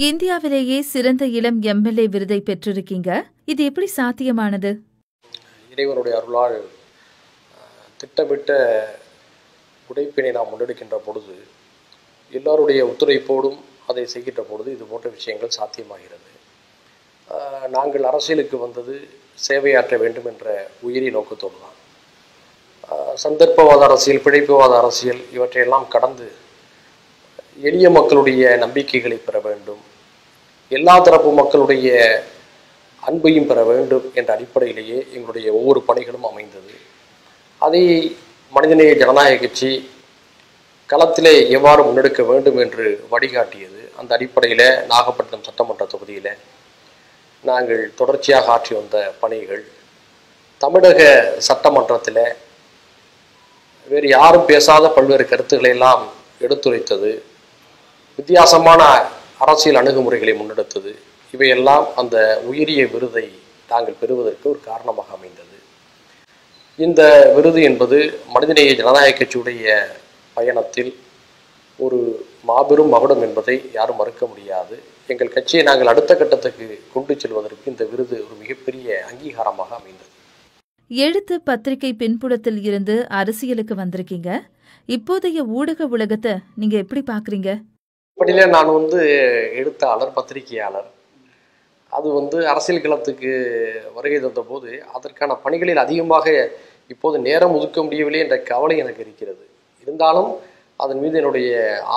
இந்தியாவிலேயே சிறந்த இளம் எம்எல்ஏ விருதை பெற்றிருக்கீங்க. இது எப்படி சாத்தியமானது? இறைவனுடைய அருளால் திட்டமிட்ட உடைப்பினை நாம் முன்னெடுக்கின்ற பொழுது எல்லாருடைய ஒத்துழைப்போடும் அதை செய்கின்ற பொழுது இது போன்ற விஷயங்கள் சாத்தியமாகிறது. நாங்கள் அரசியலுக்கு வந்தது சேவையாற்ற வேண்டும் என்ற உயிரி நோக்கத்தோடு தான். சந்தர்ப்பவாத அரசியல் பிழைப்புவாத அரசியல் இவற்றையெல்லாம் கடந்து எளிய மக்களுடைய நம்பிக்கைகளை பெற வேண்டும். எல்லா தரப்பு மக்களுடைய அன்பையும் பெற வேண்டும் என்ற அடிப்படையிலேயே எங்களுடைய ஒவ்வொரு பணிகளும் அமைந்தது. அதை மனிதநேய ஜனநாயக கட்சி களத்திலே எவ்வாறு முன்னெடுக்க வேண்டும் என்று வழிகாட்டியது. அந்த அடிப்படையில் நாகப்பட்டினம் சட்டமன்ற தொகுதியில் நாங்கள் தொடர்ச்சியாக ஆற்றி வந்த பணிகள். தமிழக சட்டமன்றத்தில் வேறு யாரும் பேசாத பல்வேறு கருத்துக்களை எல்லாம் எடுத்துரைத்தது. வித்தியாசமான அரசியல் அணுகுமுறைகளை முன்னெடுத்தது. இவையெல்லாம் அந்த உயரிய விருதை தாங்கள் பெறுவதற்கு ஒரு காரணமாக அமைந்தது. இந்த விருது என்பது மனிதநேய ஜனநாயக கட்சியுடைய பயணத்தில் ஒரு மாபெரும் மகுடம் என்பதை யாரும் மறுக்க முடியாது. எங்கள் கட்சியை நாங்கள் அடுத்த கட்டத்துக்கு கொண்டு செல்வதற்கு இந்த விருது ஒரு மிகப்பெரிய அங்கீகாரமாக அமைந்தது. எழுத்து பத்திரிகை பின்புலத்தில் இருந்து அரசியலுக்கு வந்திருக்கீங்க. இப்போதைய ஊடக உலகத்தை நீங்க எப்படி பாக்குறீங்க? அப்படியில் நான் வந்து எழுத்தாளர் பத்திரிகையாளர். அது வந்து அரசியல் களத்துக்கு வருகை தந்தபோது அதற்கான பணிகளில் அதிகமாக இப்போது நேரம் ஒதுக்க முடியவில்லை என்ற கவலை எனக்கு இருக்கிறது. இருந்தாலும் அதன் மீது என்னுடைய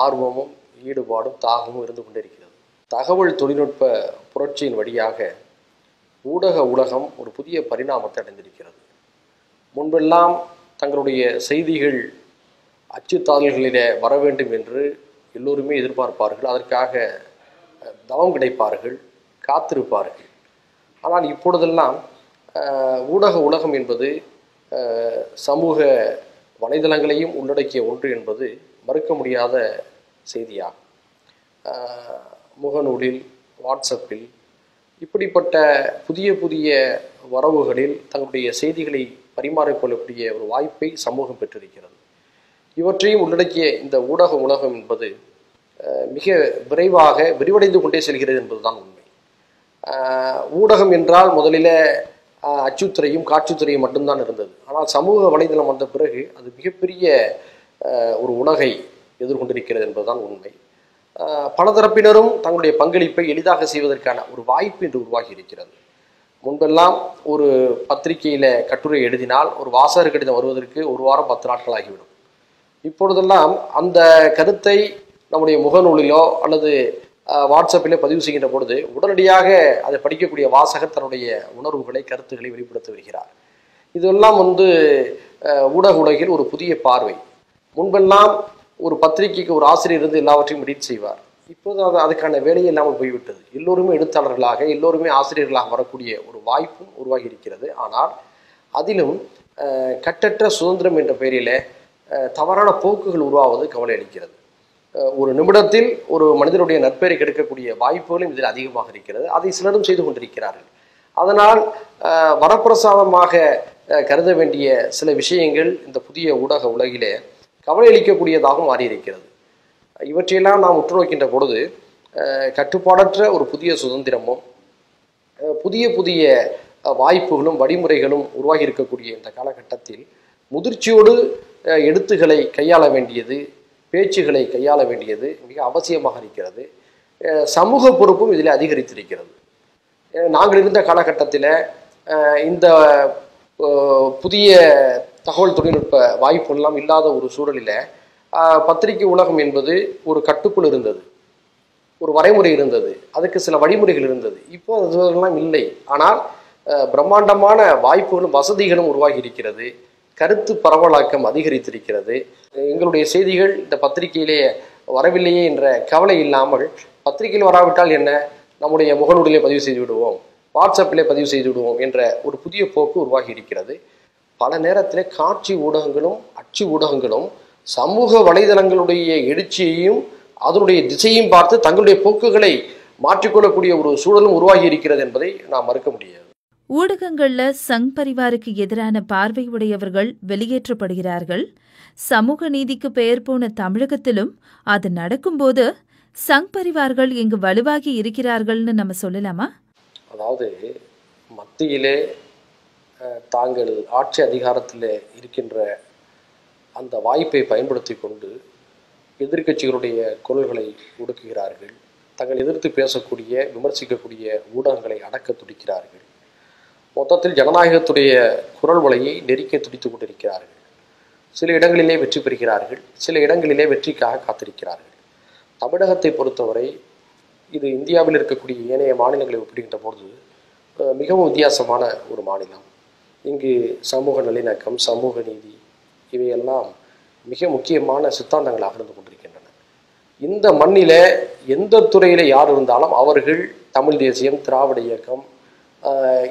ஆர்வமும் ஈடுபாடும் தாகமும் இருந்து கொண்டிருக்கிறது. தகவல் தொழில்நுட்ப புரட்சியின் வழியாக ஊடக உலகம் ஒரு புதிய பரிணாமத்தை அடைந்திருக்கிறது. முன்பெல்லாம் தங்களுடைய செய்திகள் அச்சுத்தாள்களிலே வர வேண்டும் என்று எல்லோருமே எதிர்பார்ப்பார்கள். அதற்காக தவம் கிடைப்பார்கள் காத்திருப்பார்கள். ஆனால் இப்பொழுதெல்லாம் ஊடக உலகம் என்பது சமூக வலைதளங்களையும் உள்ளடக்கிய ஒன்று என்பது மறுக்க முடியாத செய்தியாகும். முகநூலில் வாட்ஸ்அப்பில் இப்படிப்பட்ட புதிய புதிய வரவுகளில் தங்களுடைய செய்திகளை பரிமாறிக்கொள்ளக்கூடிய ஒரு வாய்ப்பை சமூகம் பெற்றிருக்கிறது. இவற்றையும் உள்ளடக்கிய இந்த ஊடக உலகம் என்பது மிக விரைவாக விரிவடைந்து கொண்டே செல்கிறது என்பதுதான் உண்மை. ஊடகம் என்றால் முதலில் அச்சுத்துறையும் காட்சித்துறையும் மட்டும்தான் இருந்தது. ஆனால் சமூக வலைதளம் வந்த பிறகு அது மிகப்பெரிய ஒரு உலகை எதிர்கொண்டிருக்கிறது என்பதுதான் உண்மை. பலதரப்பினரும் தங்களுடைய பங்களிப்பை எளிதாக செய்வதற்கான ஒரு வாய்ப்பு இன்று உருவாகி இருக்கிறது. முன்பெல்லாம் ஒரு பத்திரிகையில் கட்டுரை எழுதினால் ஒரு வாசகர் கடிதம் வருவதற்கு ஒரு வாரம் பத்து நாட்கள் ஆகிவிடும். இப்பொழுதெல்லாம் அந்த கருத்தை நம்முடைய முகநூலிலோ அல்லது வாட்ஸ்அப்பிலோ பதிவு செய்கின்ற பொழுது உடனடியாக அதை படிக்கக்கூடிய வாசகர் தன்னுடைய உணர்வுகளை கருத்துக்களை வெளிப்படுத்தி வருகிறார். இதெல்லாம் வந்து ஊடக உலகில் ஒரு புதிய பார்வை. முன்பெல்லாம் ஒரு பத்திரிகைக்கு ஒரு ஆசிரியர் இருந்து எல்லாவற்றையும் எடிட் செய்வார். இப்போது அது அதுக்கான வேலையை இல்லாமல் போய்விட்டது. எல்லோருமே எழுத்தாளர்களாக எல்லோருமே ஆசிரியர்களாக வரக்கூடிய ஒரு வாய்ப்பும் உருவாகி இருக்கிறது. ஆனால் அதிலும் கட்டற்ற சுதந்திரம் என்ற பெயரில் தவறான போக்குகள் உருவாவது கவலை அளிக்கிறது. ஒரு நிமிடத்தில் ஒரு மனிதனுடைய நற்பெயரை கெடுக்கக்கூடிய வாய்ப்புகளும் இதில் அதிகமாக இருக்கிறது. அதை சிலரும் செய்து கொண்டிருக்கிறார்கள். அதனால் வரப்பிரசாதமாக கருத வேண்டிய சில விஷயங்கள் இந்த புதிய ஊடக உலகிலே கவலை அளிக்கக்கூடியதாகவும் மாறியிருக்கிறது. இவற்றையெல்லாம் நாம் உற்று நோக்கின்ற பொழுது கட்டுப்பாடற்ற ஒரு புதிய சுதந்திரமும் புதிய புதிய வாய்ப்புகளும் வழிமுறைகளும் உருவாகி இருக்கக்கூடிய இந்த காலகட்டத்தில் முதிர்ச்சியோடு எழுத்துக்களை கையாள வேண்டியது பேச்சுகளை கையாள வேண்டியது மிக அவசியமாக இருக்கிறது. சமூக பொறுப்பும் இதில் அதிகரித்திருக்கிறது. நாங்கள் இருந்த காலகட்டத்தில் இந்த புதிய தகவல் தொழில்நுட்ப வாய்ப்புகள்லாம் இல்லாத ஒரு சூழலில் பத்திரிகை உலகம் என்பது ஒரு கட்டுக்குள் இருந்தது. ஒரு வரைமுறை இருந்தது. அதுக்கு சில வழிமுறைகள் இருந்தது. இப்போ அதுலாம் இல்லை. ஆனால் பிரம்மாண்டமான வாய்ப்புகளும் வசதிகளும் உருவாகி இருக்கிறது. கருத்து பரவலாக்கம் அதிகரித்திருக்கிறது. எங்களுடைய செய்திகள் இந்த பத்திரிகையிலே வரவில்லையே என்ற கவலை இல்லாமல் பத்திரிகையில் வராவிட்டால் என்ன? நம்முடைய முகநூலிலே பதிவு செய்து விடுவோம். வாட்ஸ்அப்பிலே பதிவு செய்து விடுவோம் என்ற ஒரு புதிய போக்கு உருவாகி இருக்கிறது. பல நேரத்தில் காட்சி ஊடகங்களும் அச்சு ஊடகங்களும் சமூக வலைதளங்களுடைய எழுச்சியையும் அதனுடைய திசையும் பார்த்து தங்களுடைய போக்குகளை மாற்றிக்கொள்ளக்கூடிய ஒரு சூழலும் உருவாகி இருக்கிறது என்பதை நாம் மறுக்க முடியாது. ஊடகங்கள்ல சங் பரிவாருக்கு எதிரான பார்வை உடையவர்கள் வெளியேற்றப்படுகிறார்கள். சமூக நீதிக்கு பெயர் போன தமிழகத்திலும் அது நடக்கும்போது சங் பரிவார்கள் இங்கு வலுவாகி இருக்கிறார்கள்னு நம்ம சொல்லலாமா? அதாவது மத்தியிலே தாங்கள் ஆட்சி அதிகாரத்தில் இருக்கின்ற அந்த வாய்ப்பை பயன்படுத்தி கொண்டு எதிர்க்கட்சிகளுடைய குரல்களை ஒடுக்குகிறார்கள். தங்கள் எதிர்த்து பேசக்கூடிய விமர்சிக்கக்கூடிய ஊடகங்களை அடக்க துடிக்கிறார்கள். மொத்தத்தில் ஜனநாயகத்துடைய குரல் வலையை நெருக்க துடித்துக் கொண்டிருக்கிறார்கள். சில இடங்களிலே வெற்றி பெறுகிறார்கள் சில இடங்களிலே வெற்றிக்காக காத்திருக்கிறார்கள். தமிழகத்தை பொறுத்தவரை இது இந்தியாவில் இருக்கக்கூடிய ஏனைய மாநிலங்களை ஒப்பிடுகின்ற பொழுது மிகவும் வித்தியாசமான ஒரு மாநிலம். இங்கு சமூக நல்லிணக்கம் சமூக நீதி இவையெல்லாம் மிக முக்கியமான சித்தாந்தங்களாக இருந்து கொண்டிருக்கின்றன. இந்த மண்ணில எந்த துறையில யார் இருந்தாலும் அவர்கள் தமிழ் தேசியம் திராவிட இயக்கம்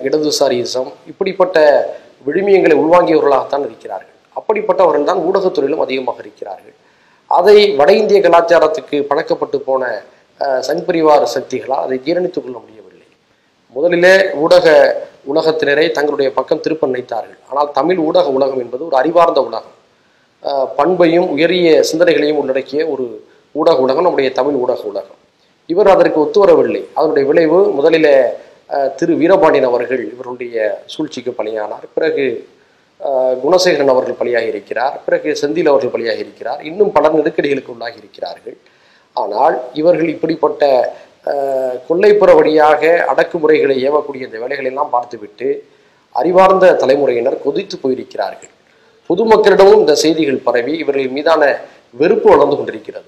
இடதுசாரியிசம் இப்படிப்பட்ட விழுமியங்களை உள்வாங்கியவர்களாகத்தான் இருக்கிறார்கள். அப்படிப்பட்டவர்கள் தான் ஊடகத்துறையிலும் அதிகமாக இருக்கிறார்கள். அதை வட இந்திய கலாச்சாரத்துக்கு பழக்கப்பட்டு போன ஆஹ், சங் பரிவார சக்திகளால் அதை ஜீரணித்துக் கொள்ள முடியவில்லை. முதலிலே ஊடக உலகத்தினரை தங்களுடைய பக்கம் திருப்ப நினைத்தார்கள். ஆனால் தமிழ் ஊடக உலகம் என்பது ஒரு அறிவார்ந்த உலகம். பண்பையும் உயரிய சிந்தனைகளையும் உள்ளடக்கிய ஒரு ஊடக உலகம் நம்முடைய தமிழ் ஊடக உலகம். இவர் அதற்கு ஒத்துவரவில்லை. அதனுடைய விளைவு முதலில் திரு வீரபாண்டியன் அவர்கள் இவருடைய சூழ்ச்சிக்கு பலியானார். பிறகு குணசேகரன் அவர்கள் பலியாகி இருக்கிறார் பிறகு செந்தில் அவர்கள் பலியாகி இருக்கிறார் இன்னும் பலர் நெருக்கடிகளுக்கு உள்ளாகி இருக்கிறார்கள் ஆனால் இவர்கள் இப்படிப்பட்ட கொள்ளைப்புற வழியாக அடக்குமுறைகளை ஏவக்கூடிய இந்த வேலைகளெல்லாம் பார்த்துவிட்டு அறிவார்ந்த தலைமுறையினர் கொதித்து போயிருக்கிறார்கள். பொதுமக்களிடமும் இந்த செய்திகள் பரவி இவர்கள் மீதான வெறுப்பு வளர்ந்து கொண்டிருக்கிறது.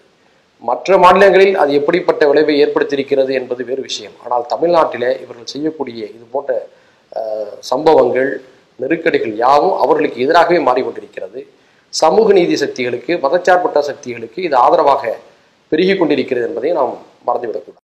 மற்ற மாநிலங்களில் அது எப்படிப்பட்ட விளைவை ஏற்படுத்தியிருக்கிறது என்பது வேறு விஷயம். ஆனால் தமிழ்நாட்டிலே இவர்கள் செய்யக்கூடிய இது போன்ற சம்பவங்கள் நெருக்கடிகள் யாவும் அவர்களுக்கு எதிராகவே மாறிக்கொண்டிருக்கிறது. சமூக நீதி சக்திகளுக்கு மதச்சார்பற்ற சக்திகளுக்கு இது ஆதரவாக பெருகி கொண்டிருக்கிறது என்பதை நாம் மறந்துவிடக்கூடாது.